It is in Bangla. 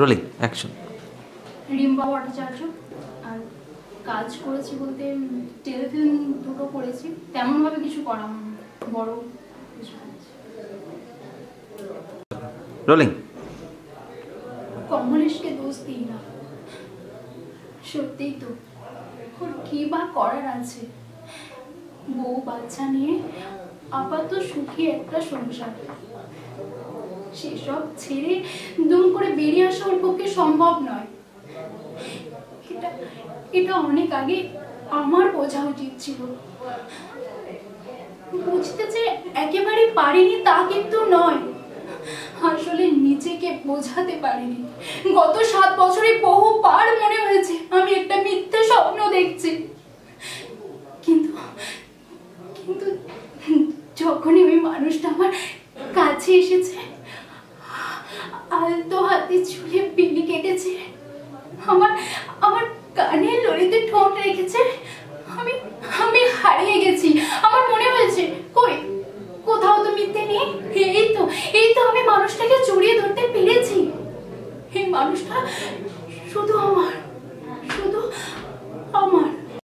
রোলিং অ্যাকশন রিম্বা ভট্টাচার্য আর কাজ করেছি বলতে টেলিফিল্ম দুটো করেছি তেমনভাবে কিছু করা বড় কিছু রোলিং কমলেশকে দোষ দিই না। সত্যিই তো ওর কি বা করার আছে? বউ বাচ্চা নিয়ে আপাতত সুখী একটা সংসার। সেসব ছেড়ে দুম করে বেরিয়ে আসা ওর পক্ষে সম্ভব নয়। এটা এটা অনেক আগে আমার বোঝা উচিত ছিল। বুঝতে যে একেবারে পারিনি তা কিন্তু নয়। আসলে নিজেকে বোঝাতে পারিনি। গত সাত বছরে বহুবার মনে হয়েছে আমি একটা মিথ্যে স্বপ্ন দেখছি। কিন্তু কিন্তু যখনই ওই মানুষটা আমার কাছে এসেছে আলতো হাতে ছুলে বিলি কেটেছে। আমার আমার কানে লড়িতে ঠোঁট রেখেছে। আমি আমি হারিয়ে গেছি। আমার মনে হয়েছে, কই, কোথাও তো মিথ্যে নেই। এই তো এই তো আমি মানুষটাকে জড়িয়ে ধরতে পেরেছি। এই মানুষটা শুধু আমার।